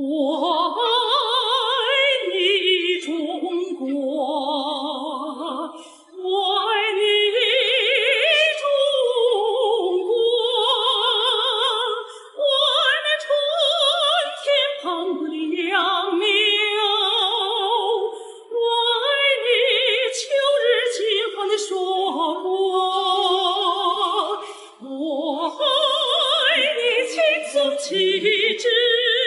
我爱你中国我爱你中国我爱你春天蓬勃的秧苗我爱你秋日金黄的硕果我爱你青松气质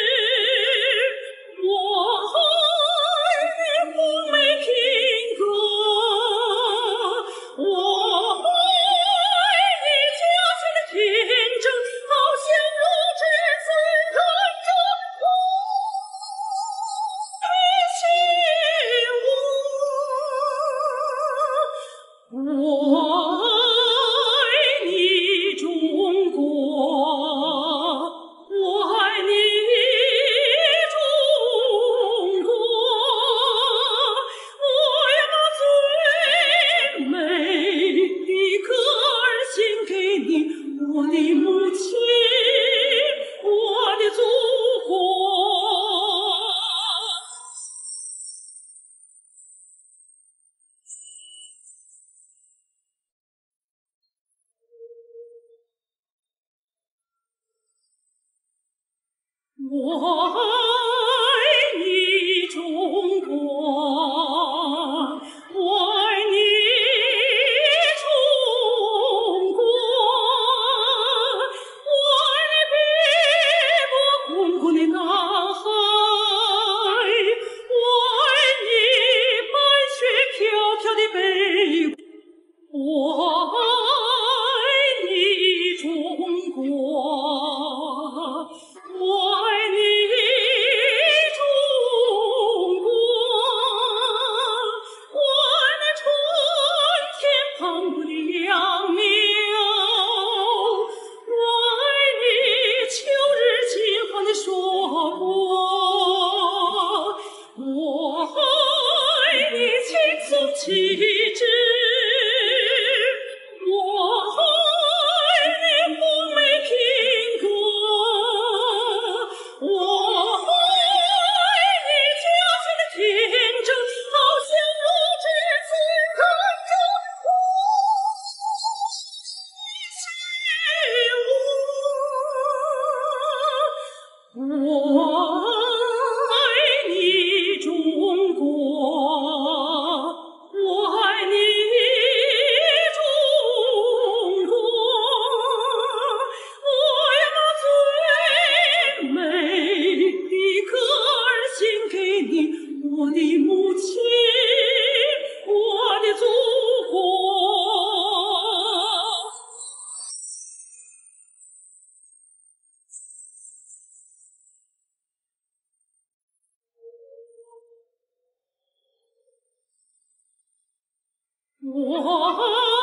我爱你中国，我爱你中国，我爱你碧波滚滚的南海，我爱你白雪飘飘的北国。我爱你青松气质我。